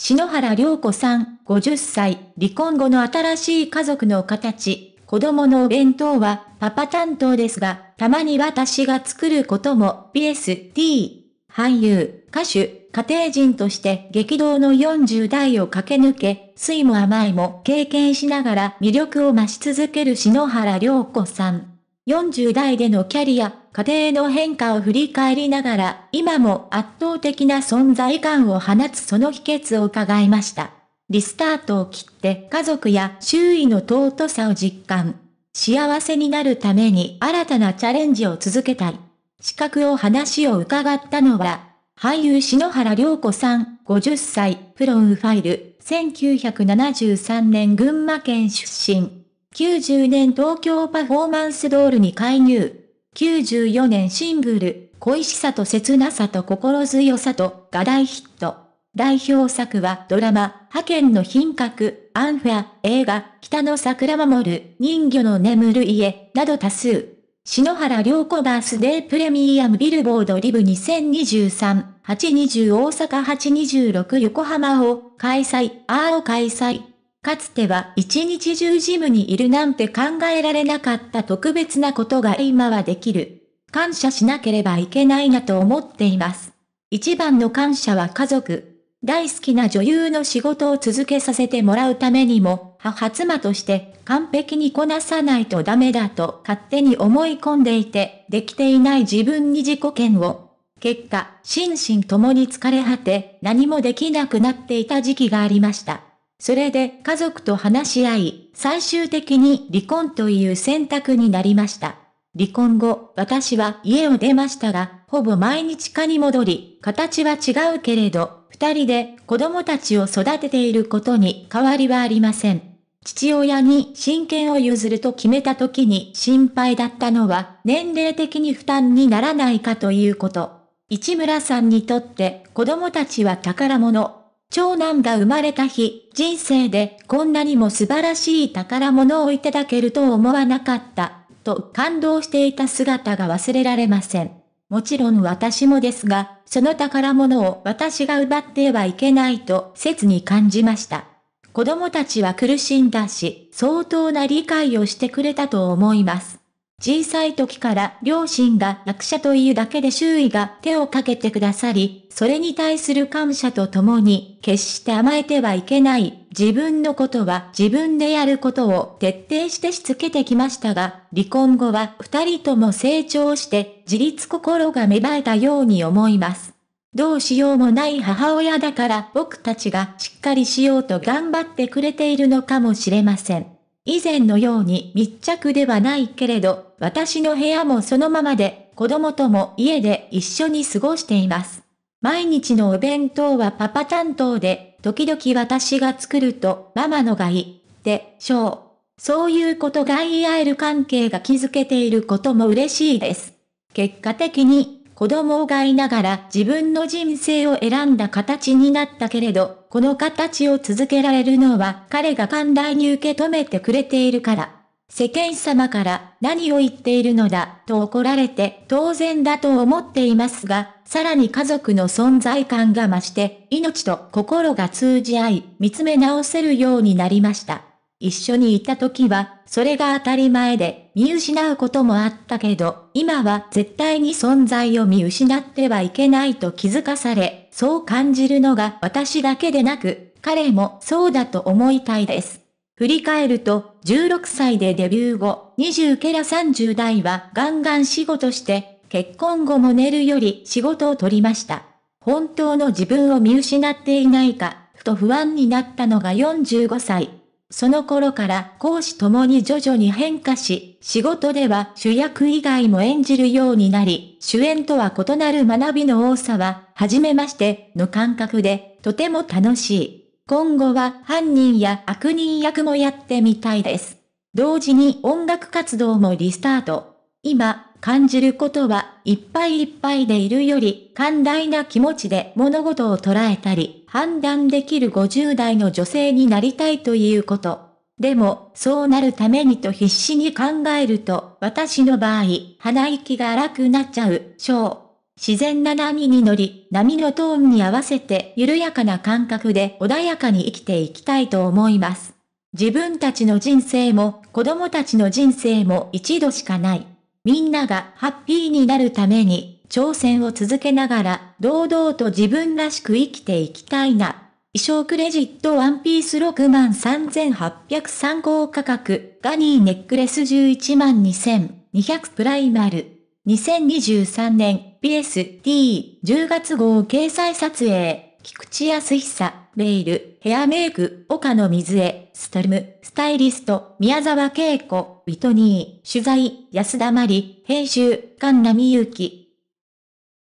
篠原涼子さん、50歳、離婚後の新しい家族の形、子供のお弁当はパパ担当ですが、たまに私が作ることも BST。俳優、歌手、家庭人として激動の40代を駆け抜け、酸いも甘いも経験しながら魅力を増し続ける篠原涼子さん。40代でのキャリア、家庭の変化を振り返りながら、今も圧倒的な存在感を放つその秘訣を伺いました。リスタートを切って家族や周囲の尊さを実感。幸せになるために新たなチャレンジを続けたい。資格を話を伺ったのは、俳優篠原涼子さん、50歳、プロンファイル、1973年群馬県出身。90年東京パフォーマンスドールに介入。94年シングル、恋しさと切なさと心強さとが大ヒット。代表作はドラマ、派遣の品格、アンファ、映画、北の桜守る、人魚の眠る家、など多数。篠原涼子バースデープレミアムビルボードリブ2023、820大阪826横浜を開催、あーを開催。かつては一日中ジムにいるなんて考えられなかった特別なことが今はできる。感謝しなければいけないなと思っています。一番の感謝は家族。大好きな女優の仕事を続けさせてもらうためにも、母妻として完璧にこなさないとダメだと勝手に思い込んでいて、できていない自分に自己嫌を。結果、心身ともに疲れ果て、何もできなくなっていた時期がありました。それで家族と話し合い、最終的に離婚という選択になりました。離婚後、私は家を出ましたが、ほぼ毎日家に戻り、形は違うけれど、二人で子供たちを育てていることに変わりはありません。父親に親権を譲ると決めた時に心配だったのは年齢的に負担にならないかということ。市村さんにとって子供たちは宝物。長男が生まれた日、人生でこんなにも素晴らしい宝物をいただけると思わなかった、と感動していた姿が忘れられません。もちろん私もですが、その宝物を私が奪ってはいけないと切に感じました。子供たちは苦しんだし、相当な理解をしてくれたと思います。小さい時から両親が役者というだけで周囲が手をかけてくださり、それに対する感謝とともに、決して甘えてはいけない、自分のことは自分でやることを徹底してしつけてきましたが、離婚後は二人とも成長して自立心が芽生えたように思います。どうしようもない母親だから僕たちがしっかりしようと頑張ってくれているのかもしれません。以前のように密着ではないけれど、私の部屋もそのままで、子供とも家で一緒に過ごしています。毎日のお弁当はパパ担当で、時々私が作るとママのがいい、でしょう。そういうことが言い合える関係が築けていることも嬉しいです。結果的に子供がいながら自分の人生を選んだ形になったけれど、この形を続けられるのは彼が寛大に受け止めてくれているから。世間様から何を言っているのだと怒られて当然だと思っていますが、さらに家族の存在感が増して命と心が通じ合い見つめ直せるようになりました。一緒にいた時は、それが当たり前で、見失うこともあったけど、今は絶対に存在を見失ってはいけないと気づかされ、そう感じるのが私だけでなく、彼もそうだと思いたいです。振り返ると、16歳でデビュー後、20ケラ30代はガンガン仕事して、結婚後も寝るより仕事を取りました。本当の自分を見失っていないか、ふと不安になったのが45歳。その頃から講師ともに徐々に変化し、仕事では主役以外も演じるようになり、主演とは異なる学びの多さは、初めましての感覚で、とても楽しい。今後は犯人や悪人役もやってみたいです。同時に音楽活動もリスタート。今、感じることはいっぱいいっぱいでいるより、寛大な気持ちで物事を捉えたり、判断できる50代の女性になりたいということ。でも、そうなるためにと必死に考えると、私の場合、鼻息が荒くなっちゃう、しょう。自然な波に乗り、波のトーンに合わせて緩やかな感覚で穏やかに生きていきたいと思います。自分たちの人生も子供たちの人生も一度しかない。みんながハッピーになるために挑戦を続けながら堂々と自分らしく生きていきたいな。衣装クレジットワンピース6万3803高価格、ガニーネックレス11万2200プライマル。2023年。PST10 月号掲載撮影、菊池康久、ベイル、ヘアメイク、岡野水江、ストルム、スタイリスト、宮沢恵子、ウィトニー、取材、安田まり、編集、菅波ゆき、